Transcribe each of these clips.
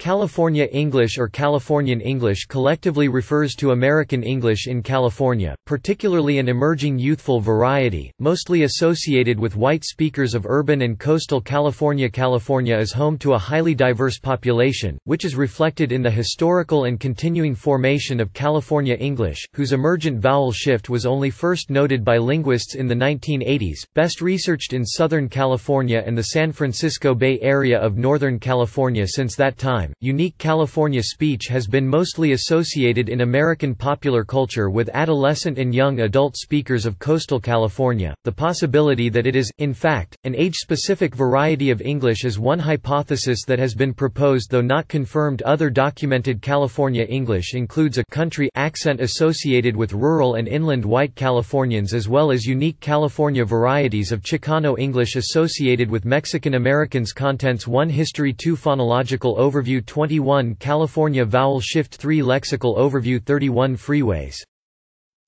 California English or Californian English collectively refers to American English in California, particularly an emerging youthful variety, mostly associated with white speakers of urban and coastal California. California is home to a highly diverse population, which is reflected in the historical and continuing formation of California English, whose emergent vowel shift was only first noted by linguists in the 1980s, best researched in Southern California and the San Francisco Bay Area of Northern California since that time unique California speech has been mostly associated in American popular culture with adolescent and young adult speakers of coastal California. The possibility that it is, in fact, an age-specific variety of English is one hypothesis that has been proposed though not confirmed. Other documented California English includes a country accent associated with rural and inland white Californians as well as unique California varieties of Chicano English associated with Mexican Americans. Contents 1 History 2 Phonological Overview 21 California Vowel Shift 3 Lexical Overview 31 Freeways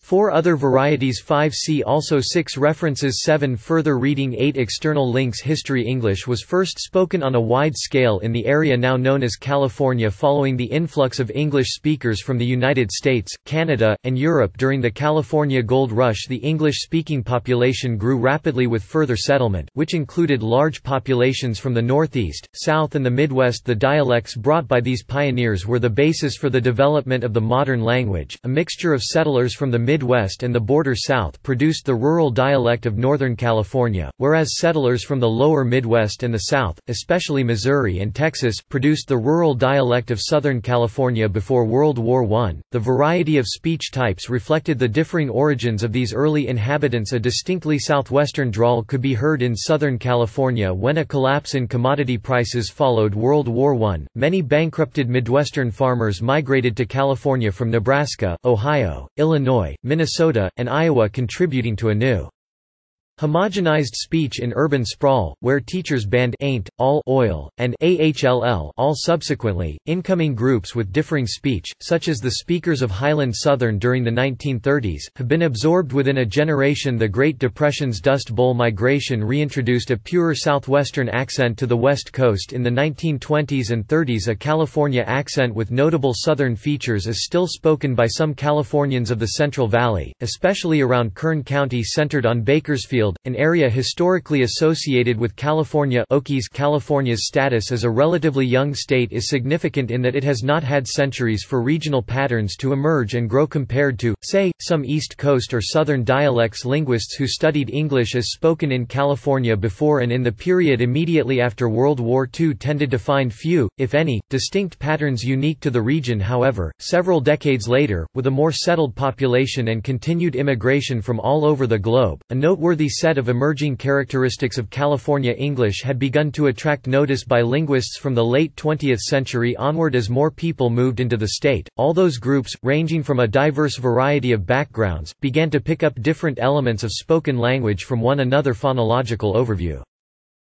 4 other varieties 5 See also 6 References 7 Further reading 8 External links. History English was first spoken on a wide scale in the area now known as California following the influx of English speakers from the United States, Canada, and Europe during the California Gold Rush. The English-speaking population grew rapidly with further settlement which included large populations from the Northeast, South and the Midwest. The dialects brought by these pioneers were the basis for the development of the modern language, a mixture of settlers from the Midwest and the border South produced the rural dialect of Northern California, whereas settlers from the lower Midwest and the South, especially Missouri and Texas, produced the rural dialect of Southern California before World War I. The variety of speech types reflected the differing origins of these early inhabitants. A distinctly southwestern drawl could be heard in Southern California when a collapse in commodity prices followed World War I. Many bankrupted Midwestern farmers migrated to California from Nebraska, Ohio, Illinois, Minnesota, and Iowa contributing to a new Homogenized speech in urban sprawl, where teachers banned ain't, all oil, and ahll all subsequently, incoming groups with differing speech, such as the speakers of Highland Southern during the 1930s, have been absorbed within a generation The Great Depression's Dust Bowl migration reintroduced a purer southwestern accent to the West Coast in the 1920s and 30s A California accent with notable southern features is still spoken by some Californians of the Central Valley, especially around Kern County centered on Bakersfield an area historically associated with California Okies California's status as a relatively young state is significant in that it has not had centuries for regional patterns to emerge and grow compared to, say, some East Coast or Southern dialects linguists who studied English as spoken in California before and in the period immediately after World War II tended to find few, if any, distinct patterns unique to the region. However, several decades later, with a more settled population and continued immigration from all over the globe, a noteworthy set of emerging characteristics of California English had begun to attract notice by linguists from the late 20th century onward as more people moved into the state. All those groups, ranging from a diverse variety of backgrounds, began to pick up different elements of spoken language from one another phonological overview.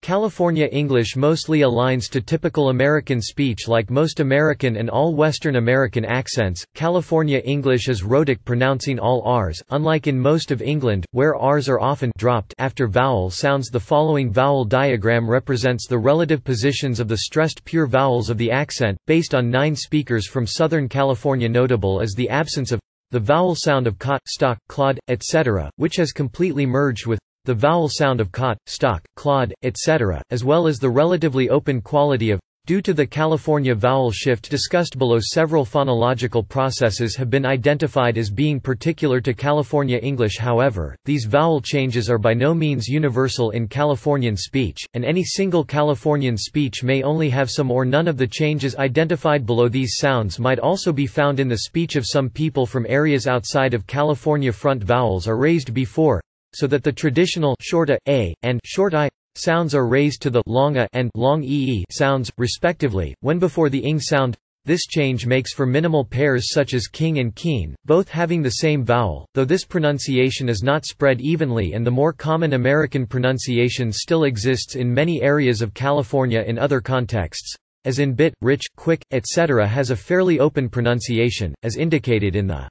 California English mostly aligns to typical American speech like most American and all Western American accents. California English is rhotic pronouncing all R's, unlike in most of England, where R's are often dropped after vowel sounds. The following vowel diagram represents the relative positions of the stressed pure vowels of the accent, based on nine speakers from Southern California. Notable is the absence of the vowel sound of cot, stock, clod, etc., which has completely merged with the vowel sound of cot, stock, clod, etc., as well as the relatively open quality of Due to the California vowel shift discussed below several phonological processes have been identified as being particular to California English however, these vowel changes are by no means universal in Californian speech, and any single Californian speech may only have some or none of the changes identified below these sounds might also be found in the speech of some people from areas outside of California front vowels are raised before, so that the traditional short a, a and short i sounds are raised to the long a and long ee sounds, respectively, when before the ing sound. This change makes for minimal pairs such as king and keen, both having the same vowel, though this pronunciation is not spread evenly and the more common American pronunciation still exists in many areas of California in other contexts. as in bit, rich, quick, etc. has a fairly open pronunciation, as indicated in the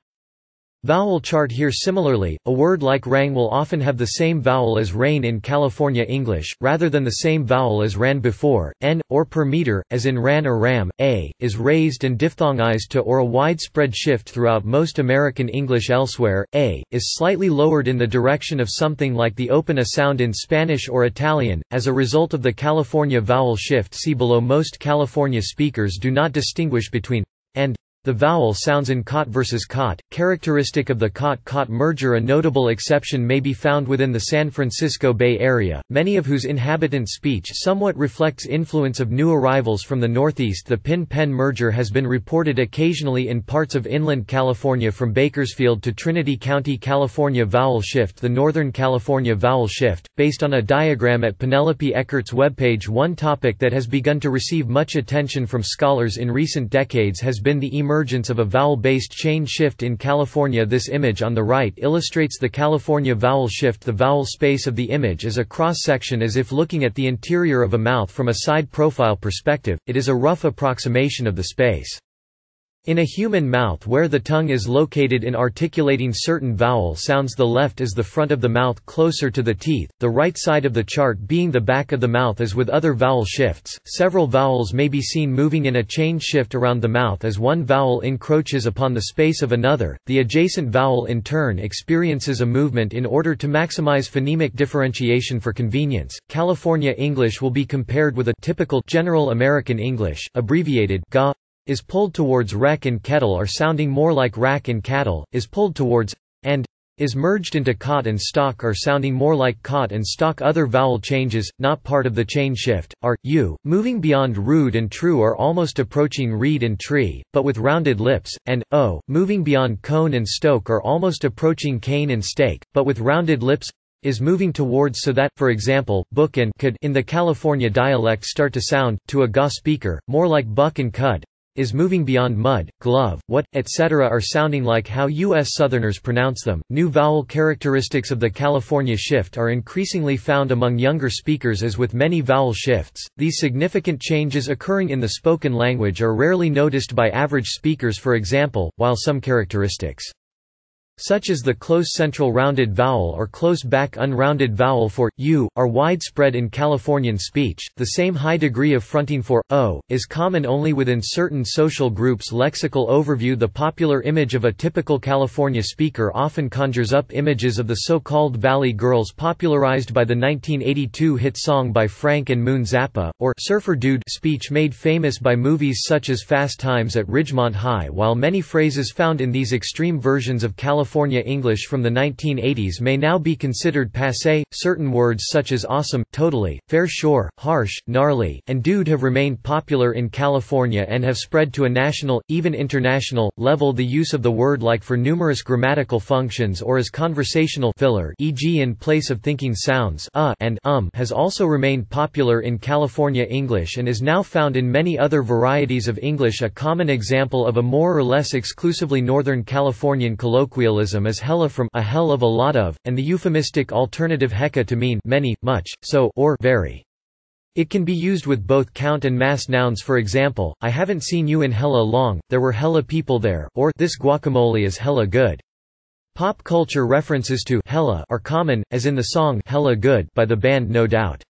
Vowel chart here Similarly, a word like rang will often have the same vowel as rain in California English, rather than the same vowel as ran before, n, or per meter, as in ran or ram, a, is raised and diphthongized to or a widespread shift throughout most American English elsewhere, a, is slightly lowered in the direction of something like the open a sound in Spanish or Italian, as a result of the California vowel shift. See below most California speakers do not distinguish between and the vowel sounds in cot versus cot, characteristic of the cot-cot merger a notable exception may be found within the San Francisco Bay Area, many of whose inhabitant speech somewhat reflects influence of new arrivals from the northeast. The pin-pen merger has been reported occasionally in parts of inland California from Bakersfield to Trinity County California. Vowel shift the Northern California vowel shift, based on a diagram at Penelope Eckert's webpage. One topic that has begun to receive much attention from scholars in recent decades has been the emergence emergence of a vowel-based chain shift in California. This image on the right illustrates the California vowel shift. The vowel space of the image is a cross-section as if looking at the interior of a mouth from a side profile perspective, it is a rough approximation of the space. In a human mouth where the tongue is located in articulating certain vowel sounds the left is the front of the mouth closer to the teeth, the right side of the chart being the back of the mouth as with other vowel shifts, several vowels may be seen moving in a chain shift around the mouth as one vowel encroaches upon the space of another, the adjacent vowel in turn experiences a movement in order to maximize phonemic differentiation for convenience. California English will be compared with a typical General American English abbreviated GA is pulled towards rec and kettle are sounding more like rack and cattle, is pulled towards and is merged into cot and stock are sounding more like cot and stock. Other vowel changes, not part of the chain shift, are, u, moving beyond rude and true are almost approaching reed and tree, but with rounded lips, and, o, moving beyond cone and stoke are almost approaching cane and stake, but with rounded lips is moving towards so that, for example, book and could in the California dialect start to sound, to a GA speaker, more like buck and cud, is moving beyond mud, glove, what, etc. are sounding like how U.S. Southerners pronounce them. New vowel characteristics of the California shift are increasingly found among younger speakers as with many vowel shifts. These significant changes occurring in the spoken language are rarely noticed by average speakers for example, while some characteristics such as the close central rounded vowel or close back unrounded vowel for u, are widespread in Californian speech. The same high degree of fronting for o is common only within certain social groups. Lexical overview The popular image of a typical California speaker often conjures up images of the so-called Valley Girls popularized by the 1982 hit song by Frank and Moon Zappa, or Surfer Dude speech made famous by movies such as Fast Times at Ridgemont High. While many phrases found in these extreme versions of California California English from the 1980s may now be considered passé. Certain words such as awesome, totally, fair shore, harsh, gnarly, and dude have remained popular in California and have spread to a national, even international, level. The use of the word like for numerous grammatical functions or as conversational filler, e.g., in place of thinking sounds uh and um, has also remained popular in California English and is now found in many other varieties of English. A common example of a more or less exclusively Northern Californian colloquial colloquialism is hella from a hell of a lot of, and the euphemistic alternative hecka to mean many, much, so or very. It can be used with both count and mass nouns for example, I haven't seen you in hella long, there were hella people there, or this guacamole is hella good. Pop culture references to hella are common, as in the song Hella Good by the band No Doubt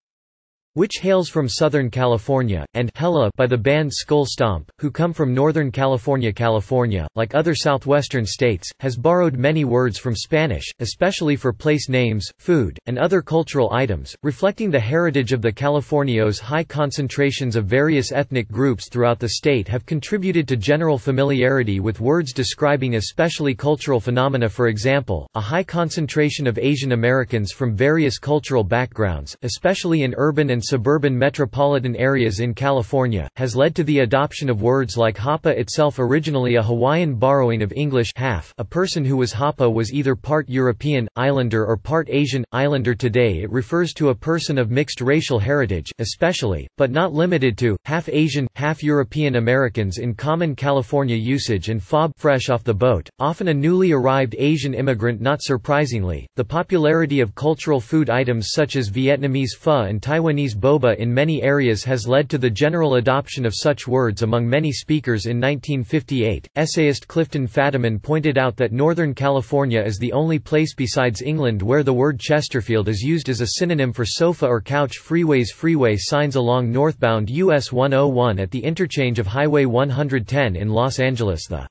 which hails from Southern California, and Hella by the band Skull Stomp, who come from Northern California. California, like other southwestern states, has borrowed many words from Spanish, especially for place names, food, and other cultural items, reflecting the heritage of the Californios. High concentrations of various ethnic groups throughout the state have contributed to general familiarity with words describing especially cultural phenomena. For example, a high concentration of Asian Americans from various cultural backgrounds, especially in urban and suburban metropolitan areas in California, has led to the adoption of words like Hapa itself originally a Hawaiian borrowing of English half. A person who was Hapa was either part European, Islander or part Asian, Islander today it refers to a person of mixed racial heritage, especially, but not limited to, half Asian, half European Americans in common California usage and fob fresh off the boat, often a newly arrived Asian immigrant not surprisingly, the popularity of cultural food items such as Vietnamese pho and Taiwanese phrase boba in many areas has led to the general adoption of such words among many speakers in 1958. Essayist Clifton Fadiman pointed out that Northern California is the only place besides England where the word Chesterfield is used as a synonym for sofa or couch. Freeways Freeway signs along northbound US 101 at the interchange of Highway 110 in Los Angeles. The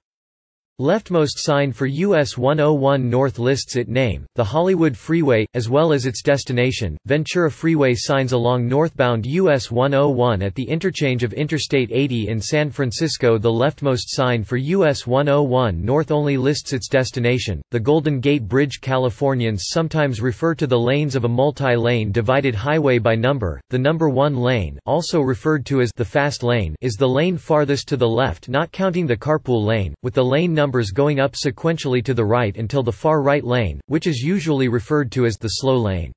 Leftmost sign for US 101 North lists its name, the Hollywood Freeway, as well as its destination. Ventura Freeway signs along northbound US 101 at the interchange of Interstate 80 in San Francisco. The leftmost sign for US 101 North only lists its destination. The Golden Gate Bridge Californians sometimes refer to the lanes of a multi-lane divided highway by number. The number 1 lane, also referred to as the fast lane, is the lane farthest to the left not counting the carpool lane, with the lane numbers going up sequentially to the right until the far right lane, which is usually referred to as the slow lane.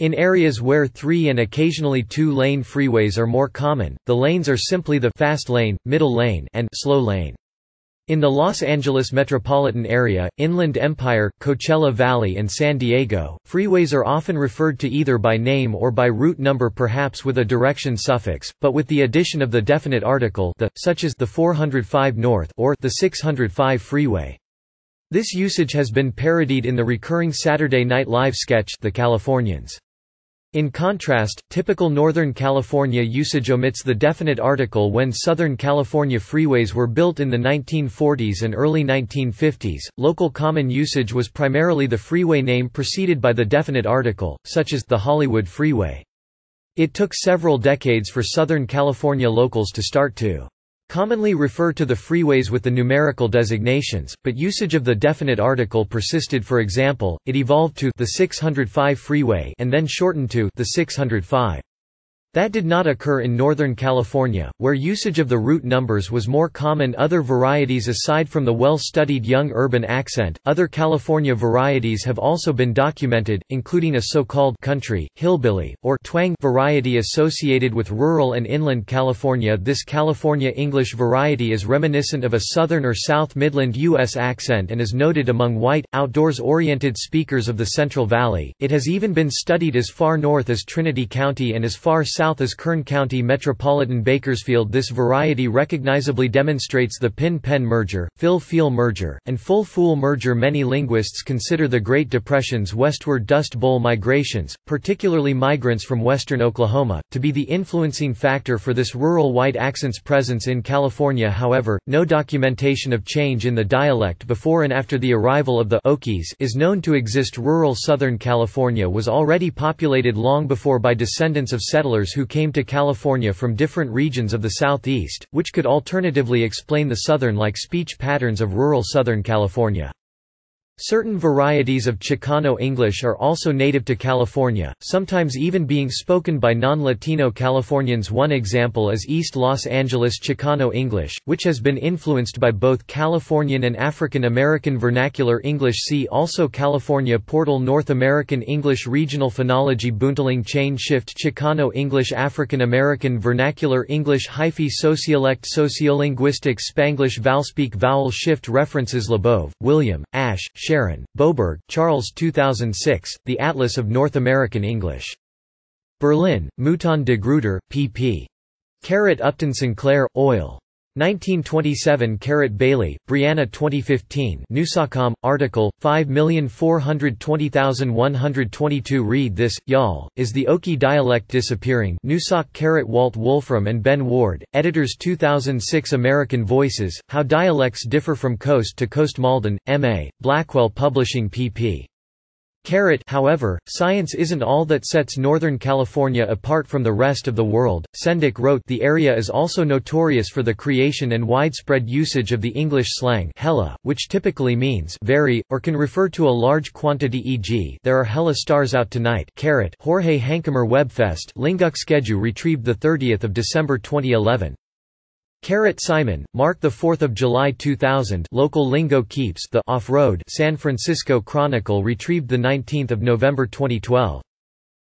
In areas where three and occasionally two-lane freeways are more common, the lanes are simply the fast lane, middle lane, and slow lane. In the Los Angeles metropolitan area, Inland Empire, Coachella Valley and San Diego, freeways are often referred to either by name or by route number perhaps with a direction suffix, but with the addition of the definite article the, such as the 405 North or the 605 freeway. This usage has been parodied in the recurring Saturday Night Live sketch The Californians. In contrast, typical Northern California usage omits the definite article when Southern California freeways were built in the 1940s and early 1950s. Local common usage was primarily the freeway name preceded by the definite article, such as the Hollywood Freeway. It took several decades for Southern California locals to start to commonly refer to the freeways with the numerical designations, but usage of the definite article persisted for example, it evolved to the 605 freeway and then shortened to the 605. That did not occur in Northern California, where usage of the root numbers was more common. Other varieties aside from the well-studied young urban accent, other California varieties have also been documented, including a so-called country, hillbilly, or twang variety associated with rural and inland California. This California English variety is reminiscent of a southern or South Midland U.S. accent and is noted among white, outdoors-oriented speakers of the Central Valley. It has even been studied as far north as Trinity County and as far south south as Kern County metropolitan Bakersfield. This variety recognizably demonstrates the pin-pen merger, fill-feel merger, and full-fool merger. Many linguists consider the Great Depression's westward Dust Bowl migrations, particularly migrants from western Oklahoma, to be the influencing factor for this rural white accent's presence in California. However, no documentation of change in the dialect before and after the arrival of the Okies is known to exist. Rural Southern California was already populated long before by descendants of settlers who came to California from different regions of the Southeast, which could alternatively explain the Southern-like speech patterns of rural Southern California. Certain varieties of Chicano English are also native to California, sometimes even being spoken by non-Latino Californians. One example is East Los Angeles Chicano English, which has been influenced by both Californian and African American Vernacular English. See also California Portal. North American English Regional Phonology. Boontling Chain Shift. Chicano English. African American Vernacular English. Hyphy Sociolect. Sociolinguistics. Spanglish. Valspeak Vowel Shift. References. Labov, William, Ash, Sharon, Boberg, Charles 2006, The Atlas of North American English. Berlin, Mouton de Gruyter, pp. Caret Upton Sinclair, Oil. 1927 Caret Bailey, Brianna 2015 Newsacom, article, 5420122 Read this, y'all, is the Okie dialect disappearing Newsock Caret Walt Wolfram and Ben Ward, editors 2006 American Voices, How Dialects Differ from Coast to Coast Malden, M.A., Blackwell Publishing pp. However, science isn't all that sets Northern California apart from the rest of the world. Sendic wrote the area is also notorious for the creation and widespread usage of the English slang hella, which typically means very, or can refer to a large quantity e.g. there are hella stars out tonight Jorge Hankamer Webfest Linguk Schedule retrieved 30 December 2011. Caret Simon, Mark 4 July 2000 Local Lingo Keeps the Off-Road San Francisco Chronicle retrieved 19 November 2012.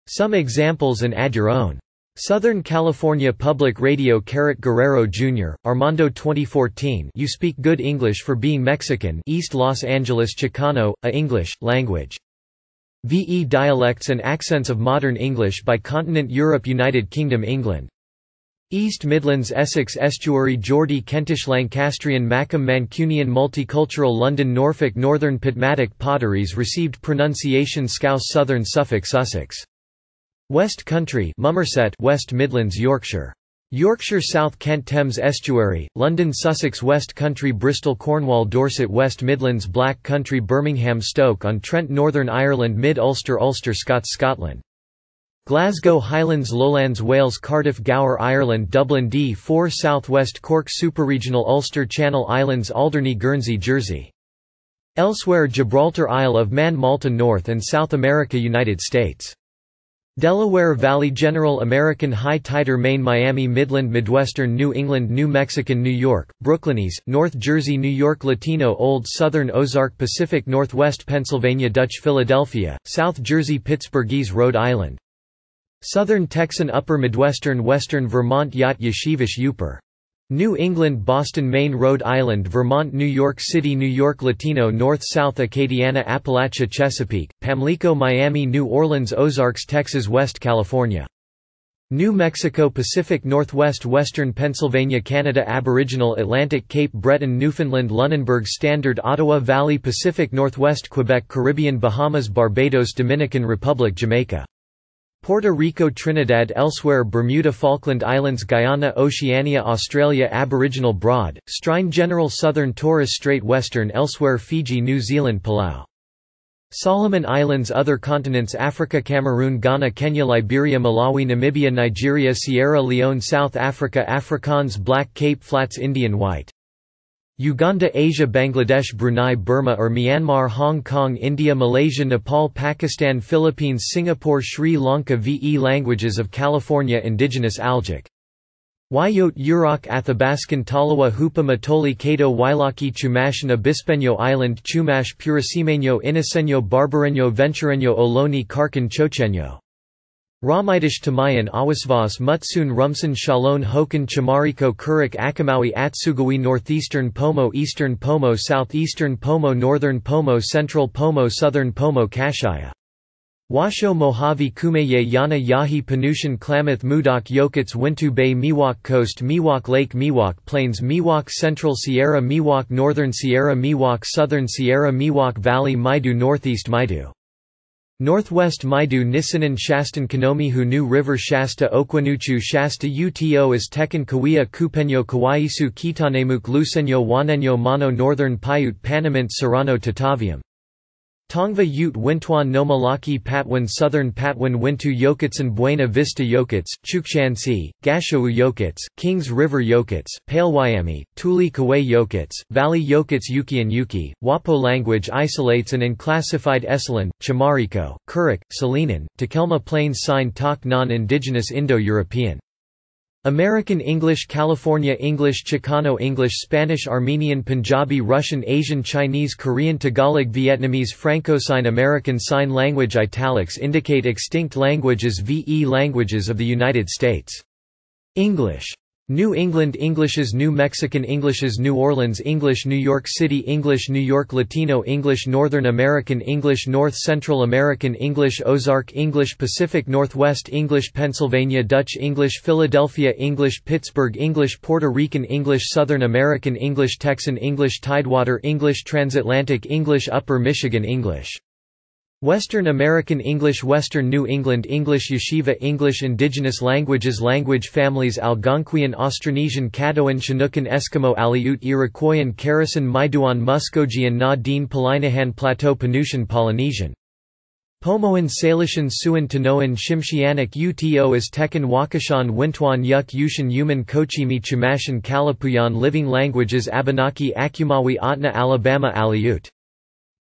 Some examples and add your own. Southern California Public Radio Caret Guerrero Jr., Armando 2014 You Speak Good English for Being Mexican East Los Angeles Chicano, a English, language VE dialects and accents of modern English by continent Europe United Kingdom England East Midlands Essex Estuary Geordie Kentish Lancastrian Mackem Mancunian Multicultural London Norfolk Northern Pitmatic Potteries received pronunciation Scouse Southern Suffolk Sussex. West Country Somerset West Midlands Yorkshire. Yorkshire South Kent Thames Estuary, London Sussex West Country Bristol Cornwall Dorset West Midlands Black Country Birmingham Stoke-on-Trent Northern Ireland Mid-Ulster Ulster Scots Scotland Glasgow Highlands Lowlands Wales Cardiff Gower Ireland Dublin D4 Southwest Cork Superregional Ulster Channel Islands Alderney Guernsey Jersey. Elsewhere Gibraltar Isle of Man Malta North and South America United States. Delaware Valley General American High Tider Maine Miami Midland Midwestern New England New Mexican New York, Brooklynese, North Jersey New York Latino Old Southern Ozark Pacific Northwest Pennsylvania Dutch Philadelphia, South Jersey Pittsburghese Rhode Island Southern Texan Upper Midwestern Western Vermont Yat Yeshivish Yooper New England Boston Maine Rhode Island Vermont New York City New York Latino North-South Acadiana Appalachia Chesapeake, Pamlico Miami New Orleans Ozarks Texas West California. New Mexico Pacific Northwest Western Pennsylvania Canada Aboriginal Atlantic Cape Breton Newfoundland Lunenburg Standard Ottawa Valley Pacific Northwest Quebec Caribbean Bahamas Barbados Dominican Republic Jamaica Puerto Rico Trinidad Elsewhere Bermuda Falkland Islands Guyana Oceania Australia Aboriginal Broad, Strine General Southern Torres Strait Western Elsewhere Fiji New Zealand Palau. Solomon Islands Other continents Africa Cameroon Ghana Kenya Liberia Malawi Namibia Nigeria Sierra Leone South Africa Afrikaans Black Cape Flats Indian White Uganda Asia Bangladesh Brunei Burma or Myanmar Hong Kong India Malaysia Nepal Pakistan Philippines Singapore Sri Lanka VE Languages of California Indigenous Algic. Wiyot Yurok Athabaskan Tolowa Hupa Mattole Kato Wailaki Chumashan Obispeño Island Chumash Purisimeño Ineseño Barbareño Ventureño Ohlone Karkin Ramaytush Tamyen Awaswas Mutsun Rumsen Chalon Hokan Chimariko Karuk Achomawi Atsugewi Northeastern Pomo Eastern Pomo Southeastern Pomo Northern Pomo Central Pomo Southern Pomo Kashaya. Washo Mojave Kumeyaay Yana Yahi Penutian Klamath Modoc Yokuts Wintu Bay Miwok Coast Miwok Lake Miwok Plains Miwok Central Sierra Miwok Northern Sierra Miwok Southern Sierra Miwok Valley Maidu Northeast Maidu Northwest Maidu Nisenan Shastan Konomihu New River Shasta Okwanuchu Shasta Uto is Tekan Cahuilla Cupeño Kawaiisu Kitanemuk Luiseño Juaneño Mano Northern Paiute Panamint Serrano Tataviam Tongva Ute Wintuan Nomlaki Patwin Southern Patwin Wintu Yokutsan Buena Vista Yokuts, Chukchansi, Gashowu Yokuts, Kings River Yokuts, Palewyami, Tuli Kawai Yokuts, Valley Yokuts Yukian Yuki, Wappo language isolates an unclassified Esselen, Chimariko, Karuk, Salinan, Takelma Plains Sign Talk non-indigenous Indo-European American English California English Chicano English Spanish Armenian Punjabi Russian Asian Chinese Korean Tagalog Vietnamese Francosign American Sign Language Italics indicate extinct languages VE languages of the United States. English New England Englishes New Mexican Englishes New Orleans English New York City English New York Latino English Northern American English North Central American English Ozark English Pacific Northwest English Pennsylvania Dutch English Philadelphia English Pittsburgh English Puerto Rican English Southern American English Texan English Tidewater English Transatlantic English Upper Michigan English Western American English Western New England English Yeshiva English Indigenous languages Language families Algonquian Austronesian Caddoan Chinookan Eskimo Aleut Iroquoian Keresan Maiduan Muskogean Na Dene Palaihnihan Plateau Penutian Polynesian. Pomoan Salishan Siouan Tanoan Tsimshianic Uto Aztecan Wakashan Wintuan Yuk Yushan Yuman Kochimi Chumashan Kalapuyan Living languages Abenaki Achumawi Ahtna Alabama Aleut